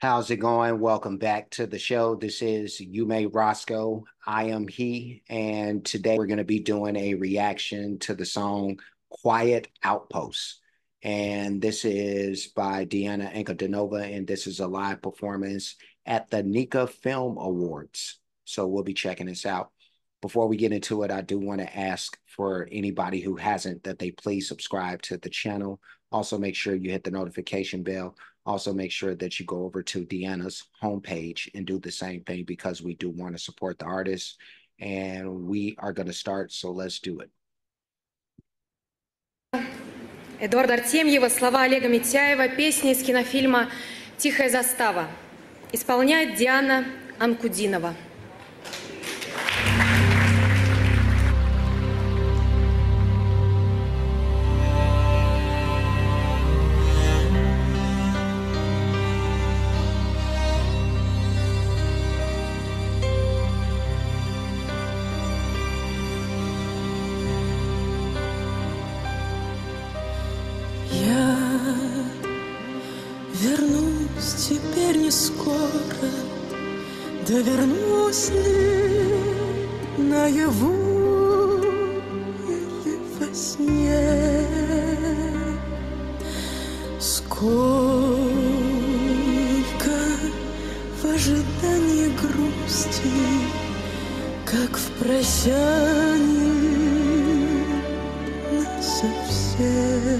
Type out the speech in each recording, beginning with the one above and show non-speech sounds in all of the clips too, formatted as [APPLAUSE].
How's it going? Welcome back to the show. This is You Made Roskoe. I am he, and today we're going to be doing a reaction to the song Quiet Outposts. And this is by Diana Ankudinova, and this is a live performance at the Nika Film Awards. So we'll be checking this out. Before we get into it, I do want to ask for anybody who hasn't that they please subscribe to the channel. Also, make sure you hit the notification bell also, make sure that you go over to Diana's homepage and do the same thing because we do want to support the artists and we are going to start. So let's do it. Эдуарда Артемьева, слова Олега Митяева, песни из кинофильма «Тихая застава». Исполняет Диана Анкудинова. Вернусь теперь не скоро, да вернусь ли наяву или во сне? Сколько в ожидании грусти, как в прощании насовсем.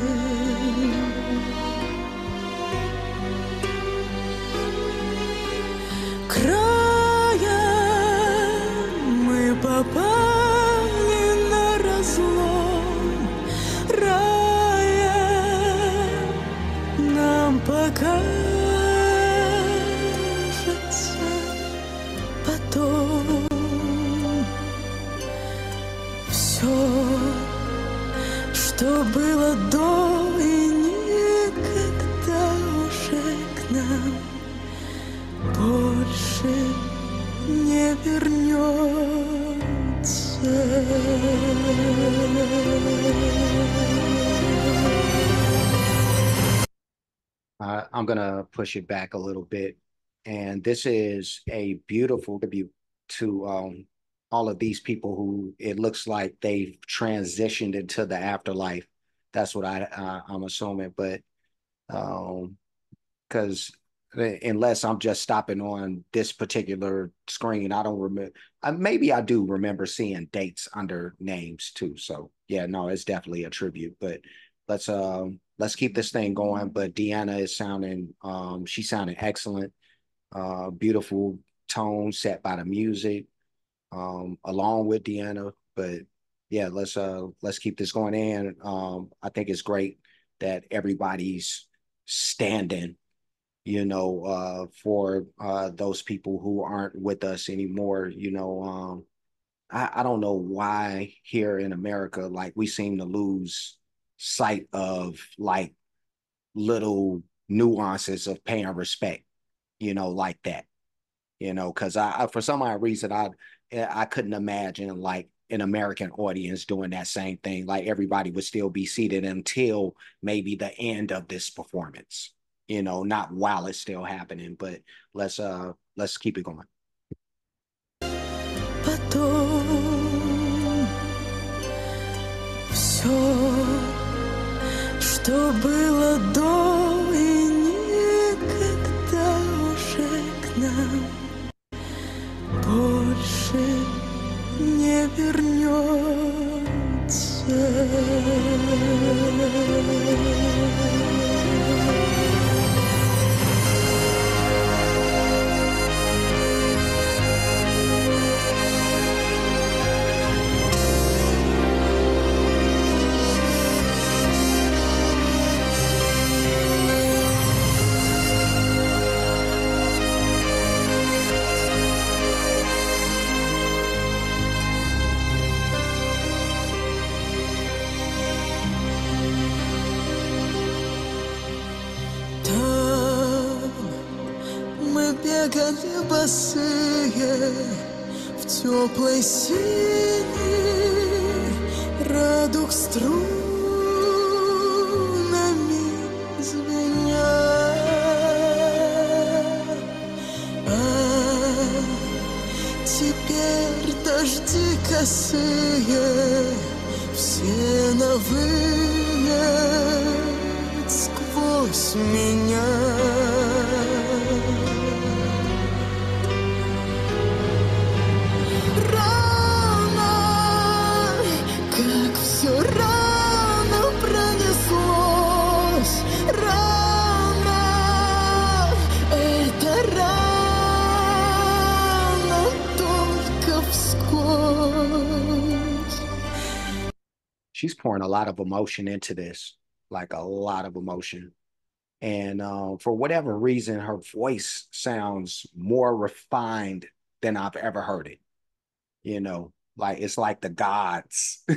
что было до и никогда уже к нам больше не вернется. Uh, I'm going to push it back a little bit. And this is a beautiful tribute to um, all of these people who it looks like they've transitioned into the afterlife. That's what I uh, I'm assuming, but um, because unless I'm just stopping on this particular screen, I don't remember. Uh, maybe I do remember seeing dates under names too. So yeah, no, it's definitely a tribute. But let's um let's keep this thing going. But Diana is sounding um she's sounding excellent. Uh, beautiful tone set by the music um, along with Diana. But yeah, let's uh let's keep this going in. Um, I think it's great that everybody's standing, you know, uh, for uh, those people who aren't with us anymore. You know, um, I, I don't know why here in America, like we seem to lose sight of like little nuances of paying respect, you know, like that. You know, because I, I for some odd reason I I couldn't imagine like an American audience doing that same thing. Like everybody would still be seated until maybe the end of this performance. You know, not while it's still happening, but let's uh let's keep it going. Потом все, что было до больше не вернется. true. She's pouring a lot of emotion into this, like a lot of emotion. And uh, for whatever reason, her voice sounds more refined than I've ever heard it. You know, like it's like the gods. [LAUGHS]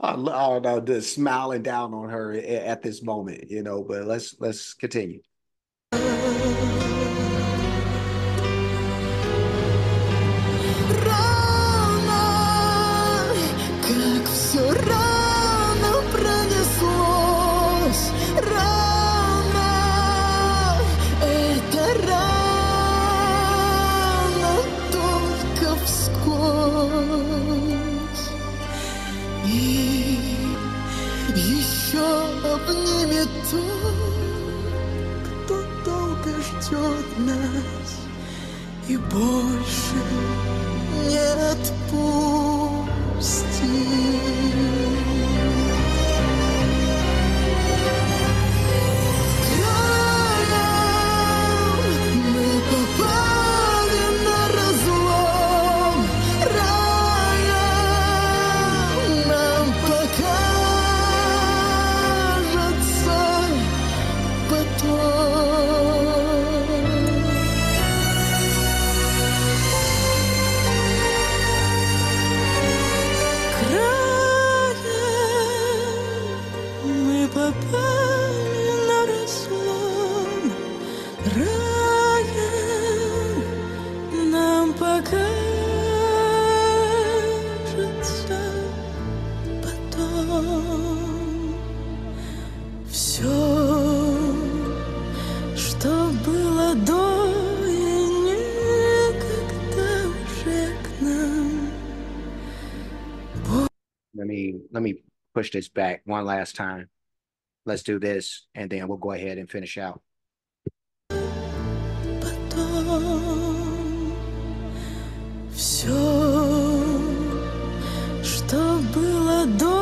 I don't just smiling down on her at this moment, you know. But let's let's continue. Ждет нас и больше не отпустит. push this back one last time. Let's do this, and then we'll go ahead and finish out. потом все, что было до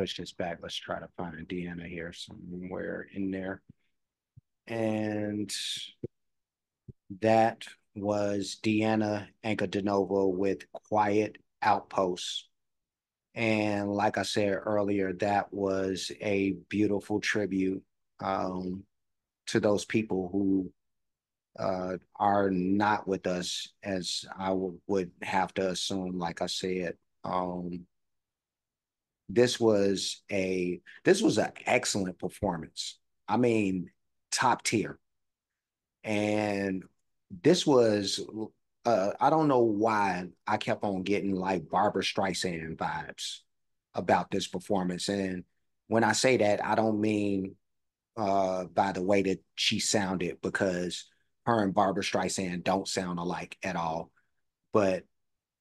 Push this back. Let's try to find Diana here somewhere in there. And that was Diana Anca with Quiet Outposts. And like I said earlier, that was a beautiful tribute um, to those people who uh, are not with us, as I would have to assume. Like I said, um, this was a this was an excellent performance. I mean, top tier, and this was. Uh, I don't know why I kept on getting like Barbra Streisand vibes about this performance, and when I say that, I don't mean uh, by the way that she sounded because her and Barbra Streisand don't sound alike at all. But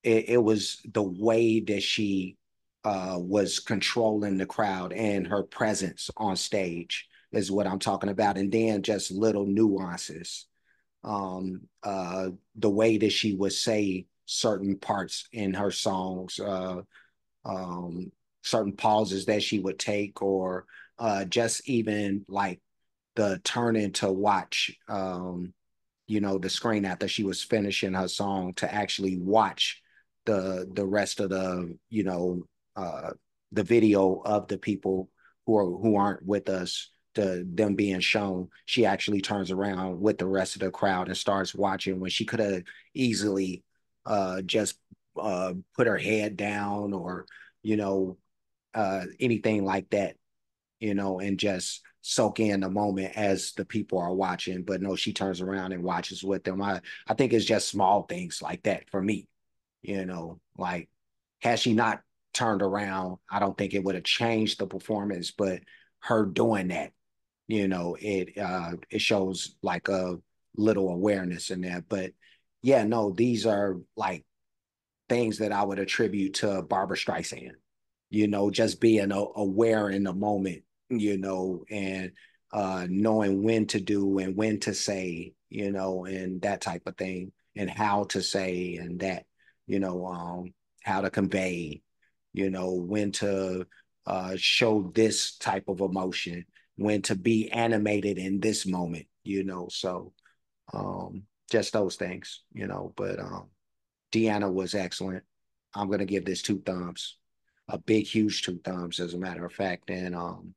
it, it was the way that she uh, was controlling the crowd and her presence on stage is what I'm talking about. And then just little nuances. Um, uh, the way that she would say certain parts in her songs, uh, um, certain pauses that she would take, or uh, just even like the turning to watch, um, you know, the screen after she was finishing her song to actually watch the the rest of the, you know, uh, the video of the people who are who aren't with us to them being shown she actually turns around with the rest of the crowd and starts watching when she could have easily uh, just uh, put her head down or you know uh, anything like that you know and just soak in the moment as the people are watching. But no she turns around and watches with them. I i think it's just small things like that for me you know like has she not turned around, I don't think it would have changed the performance, but her doing that, you know, it uh it shows like a little awareness in that. But yeah, no, these are like things that I would attribute to Barbra Streisand, you know, just being aware in the moment, you know, and uh knowing when to do and when to say, you know, and that type of thing, and how to say and that, you know, um, how to convey you know, when to uh, show this type of emotion, when to be animated in this moment, you know. So um, just those things, you know. But um, Diana was excellent. I'm going to give this two thumbs, a big, huge two thumbs, as a matter of fact. And um,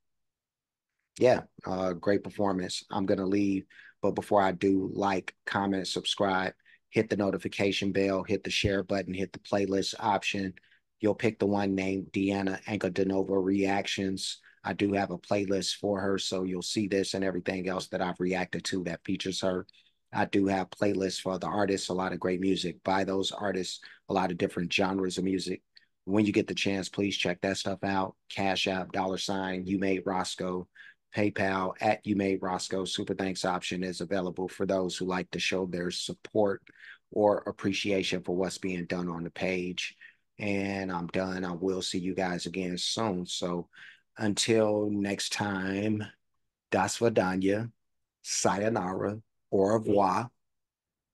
yeah, uh, great performance. I'm going to leave. But before I do, like, comment, subscribe, hit the notification bell, hit the share button, hit the playlist option you'll pick the one named Diana Anca Reactions. I do have a playlist for her, so you'll see this and everything else that I've reacted to that features her. I do have playlists for the artists, a lot of great music by those artists, a lot of different genres of music. When you get the chance, please check that stuff out. Cash App, dollar sign, you made Roskoe, PayPal at you made Roskoe. Super thanks option is available for those who like to show their support or appreciation for what's being done on the page and I'm done. I will see you guys again soon. So until next time, das vidanya, sayonara, au revoir,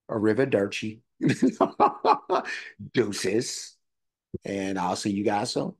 arrivederci, [LAUGHS] deuces, and I'll see you guys soon.